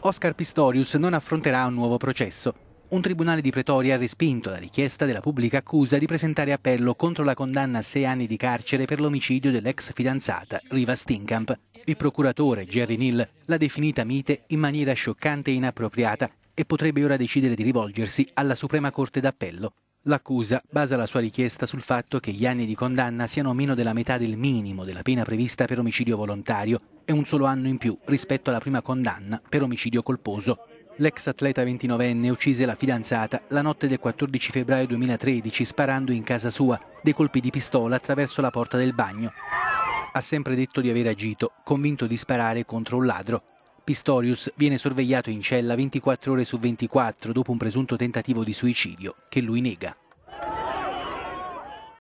Oscar Pistorius non affronterà un nuovo processo. Un tribunale di Pretoria ha respinto la richiesta della pubblica accusa di presentare appello contro la condanna a sei anni di carcere per l'omicidio dell'ex fidanzata Riva Stinkamp. Il procuratore Jerry Neal l'ha definita mite in maniera scioccante e inappropriata e potrebbe ora decidere di rivolgersi alla Suprema Corte d'Appello. L'accusa basa la sua richiesta sul fatto che gli anni di condanna siano meno della metà del minimo della pena prevista per omicidio volontario e un solo anno in più rispetto alla prima condanna per omicidio colposo. L'ex atleta 29enne uccise la fidanzata la notte del 14 febbraio 2013 sparando in casa sua dei colpi di pistola attraverso la porta del bagno. Ha sempre detto di aver agito, convinto di sparare contro un ladro. Pistorius viene sorvegliato in cella 24 ore su 24 dopo un presunto tentativo di suicidio che lui nega.